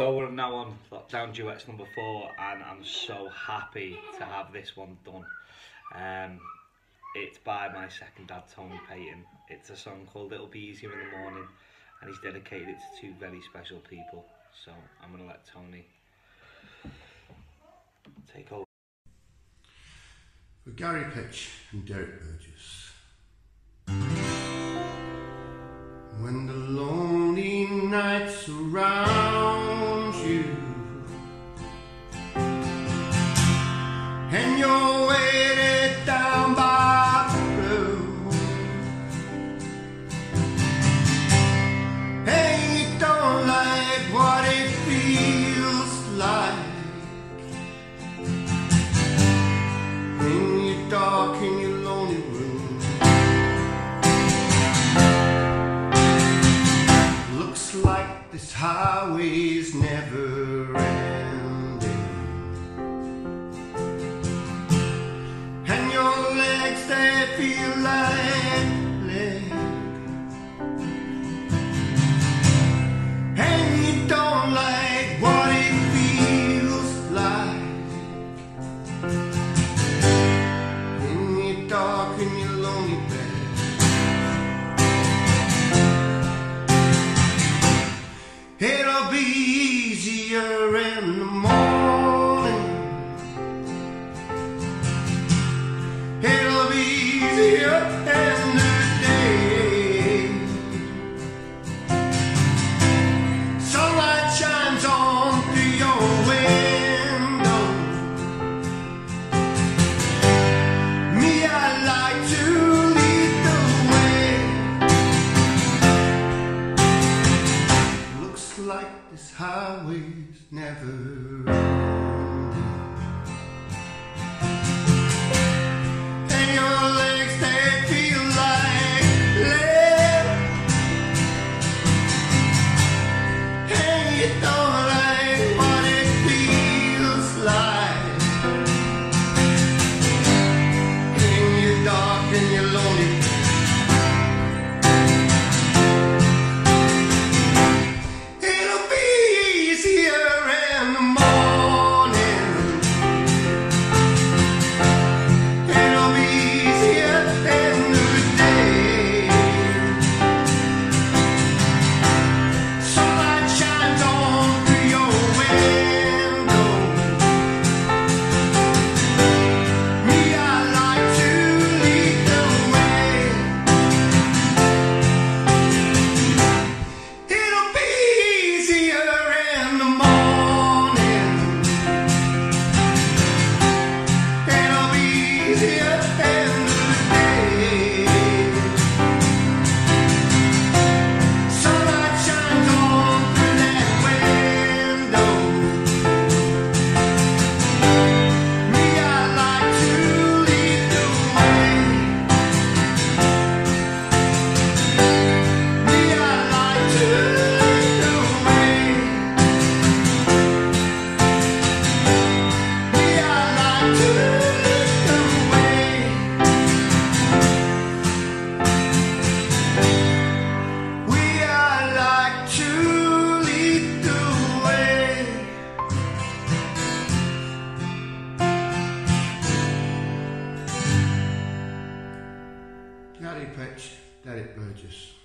So we're now on Lockdown Duets number four, and I'm so happy to have this one done. Um, it's by my second dad, Tony Peyton. It's a song called It'll Be Easier in the Morning, and he's dedicated it to two very special people. So I'm going to let Tony take over. For Gary Pitch and Derek Burgess. When the lonely nights surround never never. Gary Pitch, Derek Burgess.